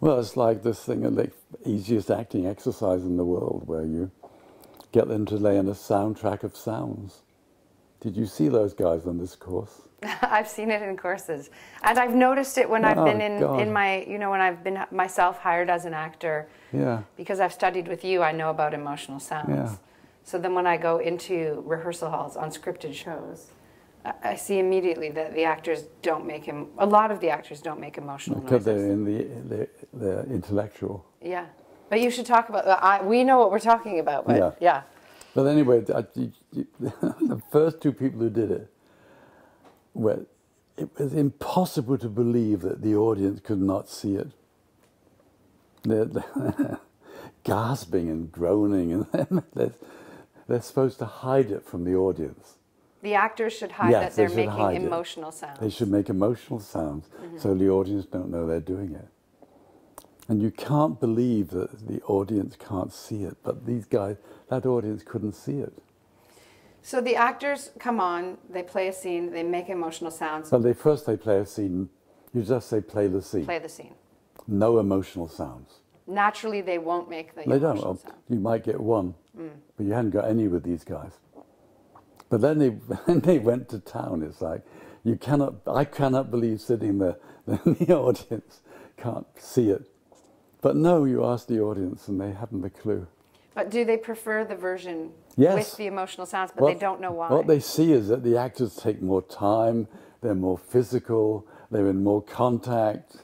Well, it's like this thing, the easiest acting exercise in the world, where you get them to lay in a soundtrack of sounds. Did you see those guys on this course? I've seen it in courses, and I've noticed it when I've Oh, been in, God. in my, you know, when I've been myself hired as an actor. Yeah. Because I've studied with you, I know about emotional sounds. Yeah. So then when I go into rehearsal halls on scripted shows, I, see immediately that the actors don't make him. A lot of the actors don't make emotional Because they're noises. in the they're, they're intellectual. Yeah, but you should talk about. Uh, I, we know what we're talking about, but Yeah. yeah. But anyway, I, the first two people who did it, were, it was impossible to believe that the audience could not see it. They're, they're gasping and groaning, and they're, they're supposed to hide it from the audience. The actors should hide Yes, that they're they making it. emotional sounds. They should make emotional sounds so mm-hmm. the audience don't know they're doing it. And you can't believe that the audience can't see it, but these guys, that audience couldn't see it. So the actors come on, they play a scene, they make emotional sounds, Well, they first they play a scene. You just say play the scene. play the scene. No emotional sounds. Naturally, they won't make the They don't. sound. You might get one, mm. but you hadn't got any with these guys. But then they when they went to town. It's like you cannot. I cannot believe sitting there. The audience can't see it. But no, you ask the audience, and they haven't a clue. But do they prefer the version Yes. with the emotional sounds, but they don't know why? What they see is that the actors take more time, they're more physical, they're in more contact.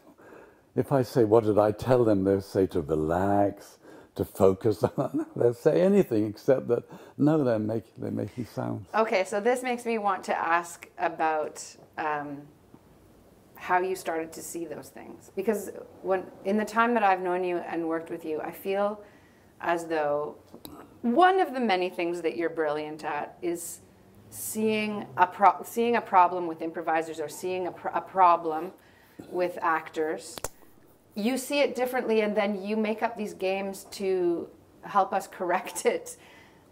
If I say, What did I tell them? they'll say to relax, to focus on. they'll say anything except that, no, they're, making they're making sounds. Okay, so this makes me want to ask about um, how you started to see those things. Because when in the time that I've known you and worked with you, I feel as though one of the many things that you're brilliant at is seeing a pro- seeing a problem with improvisers or seeing a, pro- a problem with actors. You see it differently, and then you make up these games to help us correct it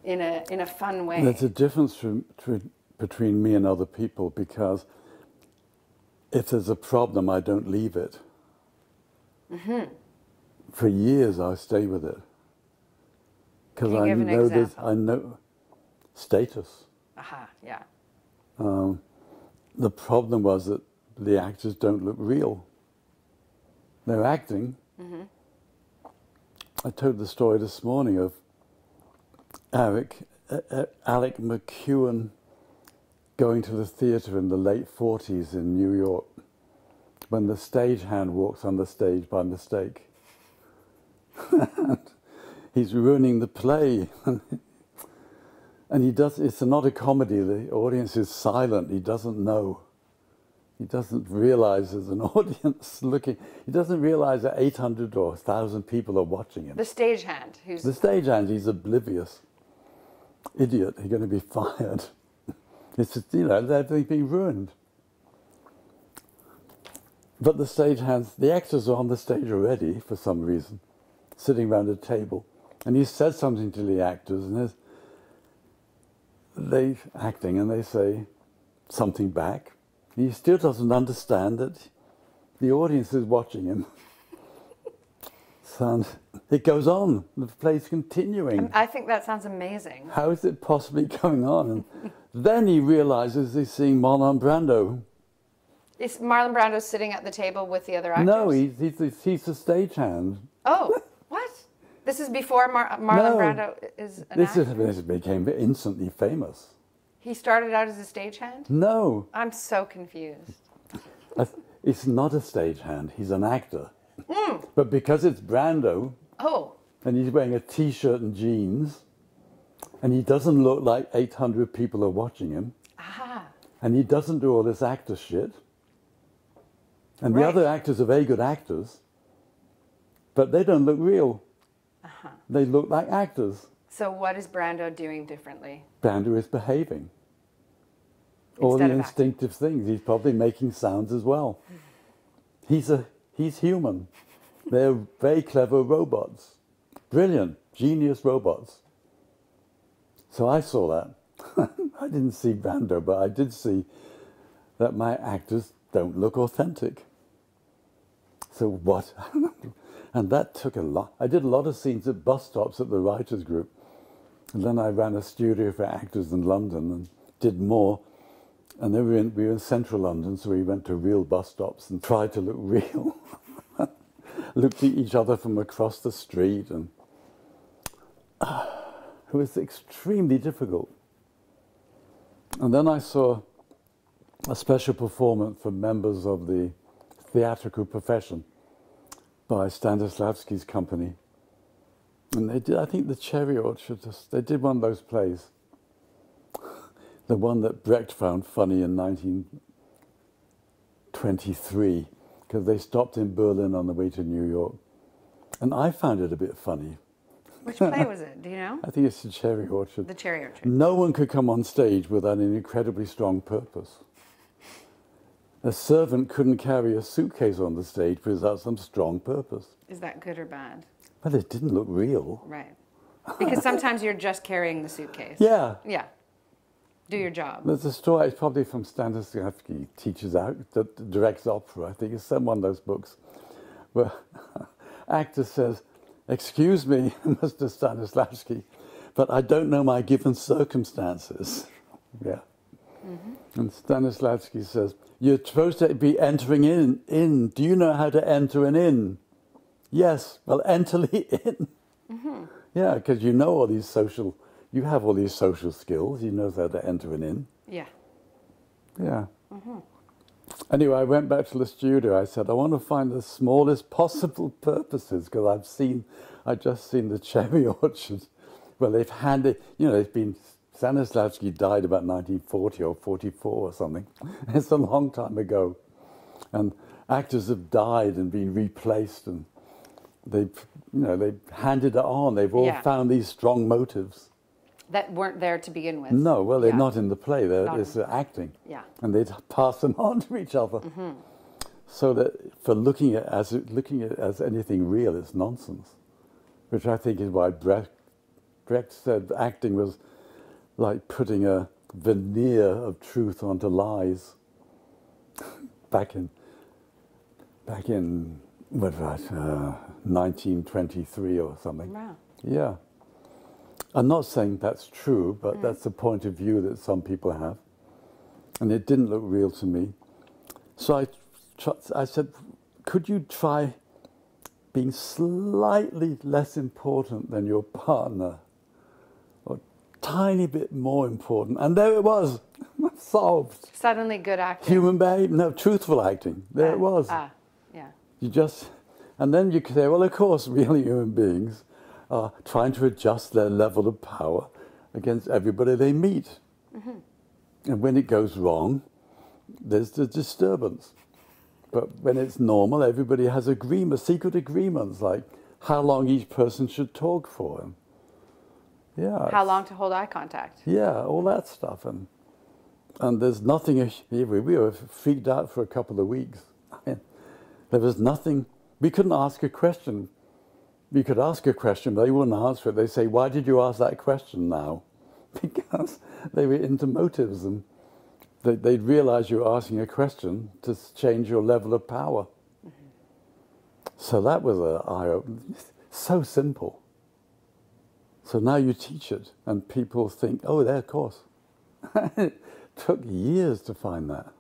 in a in a fun way. There's a difference from, between- between me and other people because if there's a problem, I don't leave it. Mm-hmm. For years, I stay with it because I know this. I know status. Aha, yeah. Um, the problem was that the actors don't look real. They're acting. I told the story this morning of Alec, uh, uh, Alec McEwen going to the theatre in the late 40s in New York when the stagehand walks on the stage by mistake. and he's ruining the play. and he does, it's not a comedy, the audience is silent, he doesn't know. He doesn't realize there's an audience looking. He doesn't realize that 800 or 1,000 people are watching him. The stagehand, who's The stagehand, he's oblivious. Idiot, he's going to be fired. It's just, you know, everything's being ruined. But the stagehands, the actors are on the stage already for some reason, sitting around a table. And he says something to the actors, and they acting, and they say something back. He still doesn't understand that the audience is watching him. And it goes on. The play's continuing. I think that sounds amazing. How is it possibly going on? And then he realizes he's seeing Marlon Brando. Is Marlon Brando sitting at the table with the other actors? No, he's, he's, he's the stagehand. Oh, what? This is before Mar- Marlon No. Brando is an This, actor? is, this became instantly famous. He started out as a stagehand? No, I'm so confused. It's not a stagehand. He's an actor. But because it's Brando, Oh, and he's wearing a t-shirt and jeans, and he doesn't look like 800 people are watching him, ah. and he doesn't do all this actor shit. And the other actors are very good actors, but they don't look real. Uh-huh. They look like actors. So what is Brando doing differently? Brando is behaving. All the of acting. instinctive things. He's probably making sounds as well. Mm-hmm. He's a he's human. They're very clever robots. Brilliant, genius robots. So I saw that. I didn't see Brando, but I did see that my actors don't look authentic. So what And that took a lot. I did a lot of scenes at bus stops at the writers group. And then I ran a studio for actors in London and did more. And then we were in, we were in central London, so we went to real bus stops and tried to look real. Looked at each other from across the street, and uh, it was extremely difficult. And then I saw a special performance for members of the theatrical profession by Stanislavski's company. And they did, I think, the Cherry Orchard, they did one of those plays. The one that Brecht found funny in 1923, because they stopped in Berlin on the way to New York. And I found it a bit funny. Which play was it? Do you know? I think it's the Cherry Orchard. The Cherry Orchard. No one could come on stage without an incredibly strong purpose. A servant couldn't carry a suitcase on the stage without some strong purpose. Is that good or bad? But it didn't look real. Right. Because sometimes you're just carrying the suitcase. Yeah. Yeah. Do your job. There's a story, it's probably from Stanislavski, teaches out, that directs opera. I think it's some one of those books where actor says, Excuse me, Mr. Stanislavski, but I don't know my given circumstances. yeah. Mm-hmm. And Stanislavski says, You're supposed to be entering in. In. Do you know how to enter an in? Yes. Well, enter the inn. Mm-hmm. Yeah, because you know all these social, you have all these social skills. You know how to enter an inn. Yeah. Yeah. Mm-hmm. Anyway, I went back to the studio. I said, I want to find the smallest possible purposes because I've seen, I've just seen the cherry orchard. Well, they've handed, you know, they've been Stanislavski died about 1940 or 44 or something. It's a long time ago. And actors have died and been replaced and they've, you know, they've handed it on. They've all Yeah. found these strong motives. That weren't there to begin with. No, well, they're Yeah. not in the play. They're, Not it's uh, acting. Yeah. And they'd pass them on to each other. So that for looking at as looking at as anything real, it's nonsense. Which I think is why Brecht, Brecht said acting was like putting a veneer of truth onto lies. back in back in what was that, uh, 1923 or something. Wow. Yeah. I'm not saying that's true, but that's the point of view that some people have. And it didn't look real to me. So I, tr- I said, could you try being slightly less important than your partner? Or tiny bit more important? And there it was, solved. Suddenly good acting. Human behavior, no, truthful acting. There Ah, it was. Ah, yeah. You just, and then you could say, well, of course, real human beings are trying to adjust their level of power against everybody they meet. Mm-hmm. And when it goes wrong, there's the disturbance. But when it's normal, everybody has agreement, secret agreements, like how long each person should talk for. And yeah. How long to hold eye contact? yeah, all that stuff, and and there's nothing. We we were freaked out for a couple of weeks. there was nothing. We couldn't ask a question. We could ask a question, but they wouldn't answer it. They say, "Why did you ask that question now?" Because they were into motives, and they, they'd realize you were asking a question to change your level of power. Mm-hmm. So that was a eye opener. So simple. So now you teach it, and people think, oh, there, of course. it took years to find that.